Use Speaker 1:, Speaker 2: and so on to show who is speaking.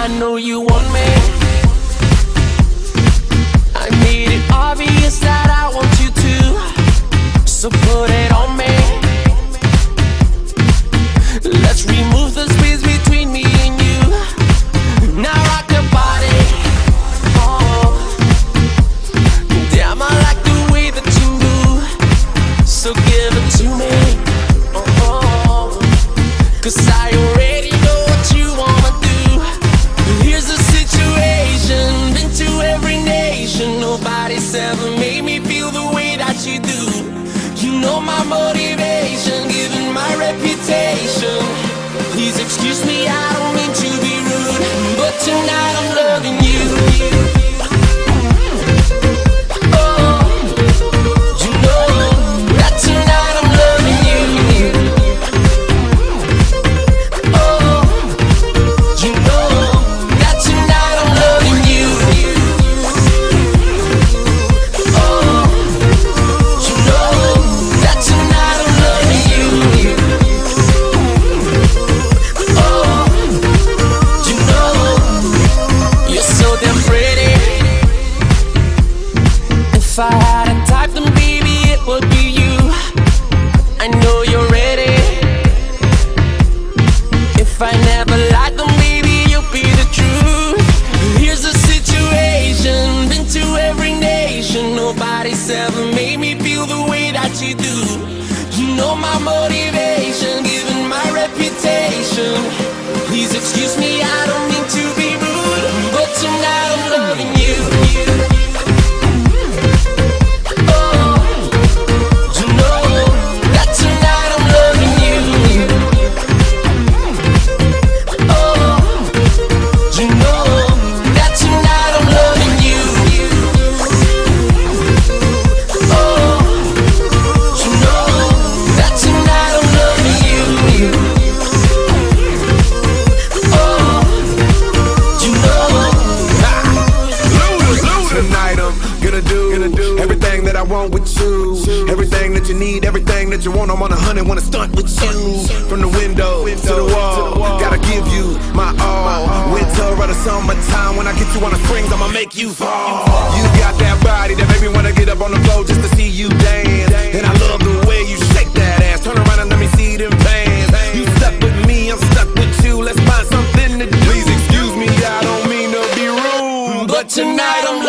Speaker 1: I know you want me. I made it obvious that I want you to. So put it You If I had a type, then baby it would be you. I know you're ready. If I never lied, maybe you'll be the truth. Here's the situation, been to every nation. Nobody's ever
Speaker 2: gonna do, gonna do everything that I want with you. Everything that you need, everything that you want. I'm on a hundred, wanna stunt with you. From the window to the wall, gotta give you my all. Winter or the summertime, when I get you on the springs, I'ma make you fall. You got that body that make me wanna get up on the floor just to see you dance. And I love the way you shake that ass. Turn around and let me see them pants. You stuck with me, I'm stuck with you. Let's find something to do. Please excuse me, I don't mean to be rude,
Speaker 1: But tonight I'm